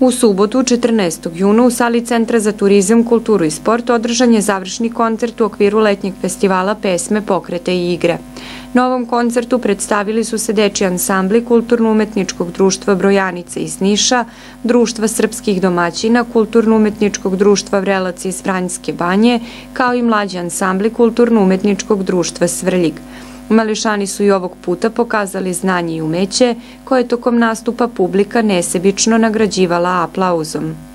U subotu, 14. juna, u sali Centra za turizam, kulturu i sport održan je završni koncert u okviru letnjeg festivala pesme, pokrete i igre. Na ovom koncertu predstavili su se deči ansambli Kulturno-umetničkog društva Brojanice iz Niša, Društva srpskih domaćina, Kulturno-umetničkog društva Vrelac iz Vranjske banje, kao i mlađi ansambli Kulturno-umetničkog društva Svrljig. Mališani su i ovog puta pokazali znanje i umeće koje tokom nastupa publika nesebično nagrađivala aplauzom.